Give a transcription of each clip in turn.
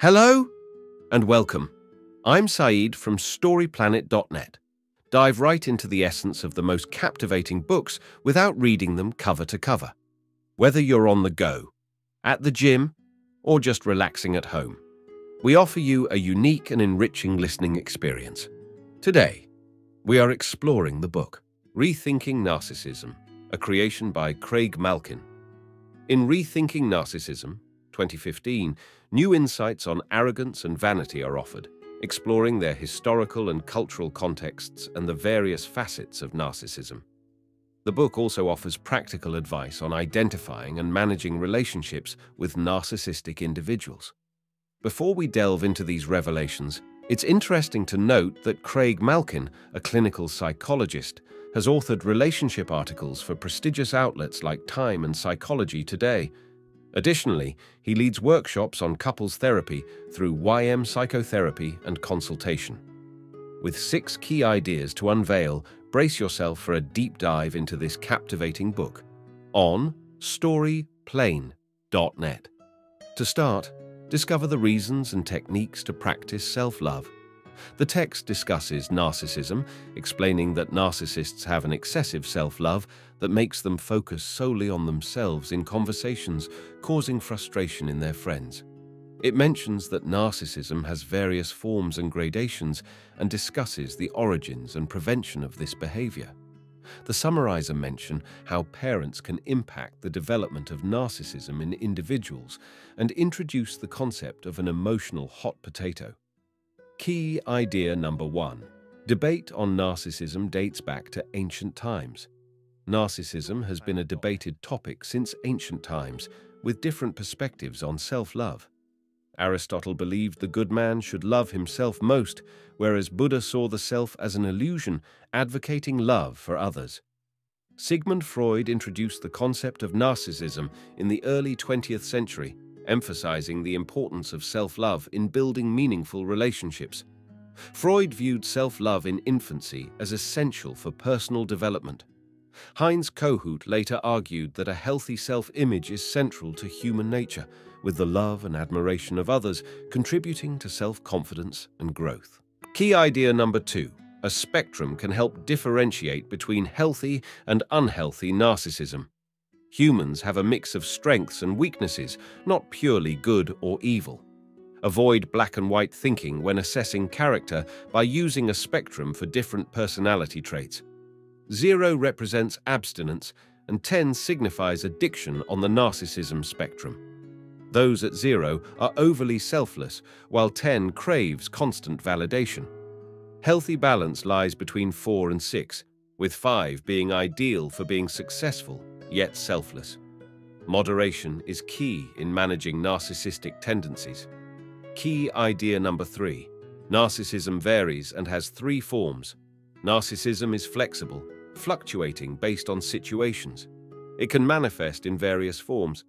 Hello and welcome. I'm Saeed from StoryPlanet.net. Dive right into the essence of the most captivating books without reading them cover to cover. Whether you're on the go, at the gym, or just relaxing at home, we offer you a unique and enriching listening experience. Today, we are exploring the book Rethinking Narcissism, a creation by Craig Malkin. In Rethinking Narcissism, 2015, new insights on arrogance and vanity are offered, exploring their historical and cultural contexts and the various facets of narcissism. The book also offers practical advice on identifying and managing relationships with narcissistic individuals. Before we delve into these revelations, it's interesting to note that Craig Malkin, a clinical psychologist, has authored relationship articles for prestigious outlets like Time and Psychology Today, Additionally, he leads workshops on couples therapy through YM Psychotherapy and Consultation. With six key ideas to unveil, brace yourself for a deep dive into this captivating book on storyplanet.net. To start, discover the reasons and techniques to practice self-love the text discusses narcissism, explaining that narcissists have an excessive self-love that makes them focus solely on themselves in conversations, causing frustration in their friends. It mentions that narcissism has various forms and gradations and discusses the origins and prevention of this behavior. The summarizer mention how parents can impact the development of narcissism in individuals and introduce the concept of an emotional hot potato. Key idea number one. Debate on narcissism dates back to ancient times. Narcissism has been a debated topic since ancient times, with different perspectives on self-love. Aristotle believed the good man should love himself most, whereas Buddha saw the self as an illusion, advocating love for others. Sigmund Freud introduced the concept of narcissism in the early 20th century, emphasizing the importance of self-love in building meaningful relationships. Freud viewed self-love in infancy as essential for personal development. Heinz Kohut later argued that a healthy self-image is central to human nature, with the love and admiration of others contributing to self-confidence and growth. Key idea number two, a spectrum can help differentiate between healthy and unhealthy narcissism. Humans have a mix of strengths and weaknesses, not purely good or evil. Avoid black and white thinking when assessing character by using a spectrum for different personality traits. Zero represents abstinence, and 10 signifies addiction on the narcissism spectrum. Those at zero are overly selfless, while 10 craves constant validation. Healthy balance lies between 4 and 6, with 5 being ideal for being successful yet selfless. Moderation is key in managing narcissistic tendencies. Key idea number three. Narcissism varies and has three forms. Narcissism is flexible, fluctuating based on situations. It can manifest in various forms.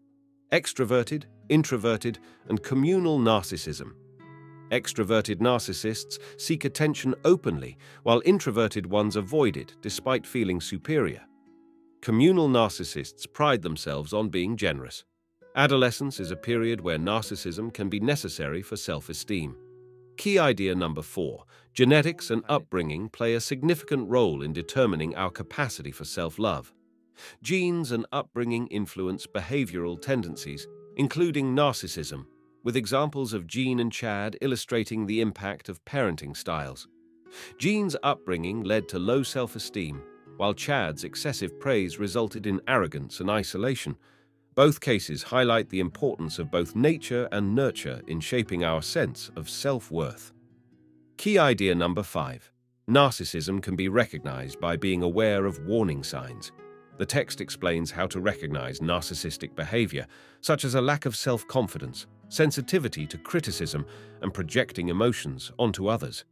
Extroverted, introverted, and communal narcissism. Extroverted narcissists seek attention openly, while introverted ones avoid it despite feeling superior. Communal narcissists pride themselves on being generous. Adolescence is a period where narcissism can be necessary for self-esteem. Key idea number four, genetics and upbringing play a significant role in determining our capacity for self-love. Genes and upbringing influence behavioral tendencies, including narcissism, with examples of Jean and Chad illustrating the impact of parenting styles. Jean's upbringing led to low self-esteem, while Chad's excessive praise resulted in arrogance and isolation. Both cases highlight the importance of both nature and nurture in shaping our sense of self-worth. Key idea number five. Narcissism can be recognized by being aware of warning signs. The text explains how to recognize narcissistic behavior, such as a lack of self-confidence, sensitivity to criticism, and projecting emotions onto others.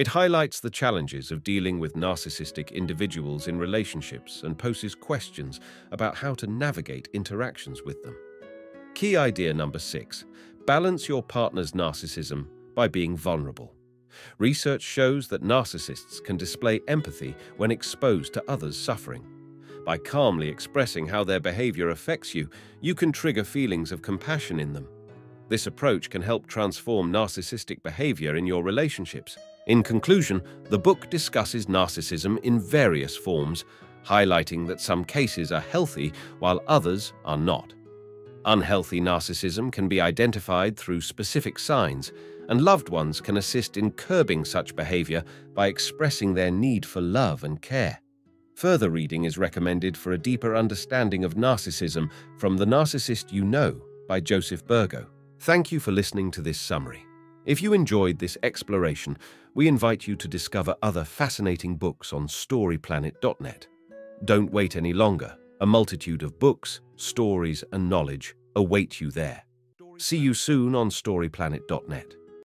It highlights the challenges of dealing with narcissistic individuals in relationships and poses questions about how to navigate interactions with them. Key idea number six, balance your partner's narcissism by being vulnerable. Research shows that narcissists can display empathy when exposed to others' suffering. By calmly expressing how their behavior affects you, you can trigger feelings of compassion in them. This approach can help transform narcissistic behavior in your relationships. In conclusion, the book discusses narcissism in various forms, highlighting that some cases are healthy while others are not. Unhealthy narcissism can be identified through specific signs, and loved ones can assist in curbing such behavior by expressing their need for love and care. Further reading is recommended for a deeper understanding of narcissism from The Narcissist You Know by Joseph Burgo. Thank you for listening to this summary. If you enjoyed this exploration, we invite you to discover other fascinating books on StoryPlanet.net. Don't wait any longer. A multitude of books, stories, and knowledge await you there. See you soon on StoryPlanet.net.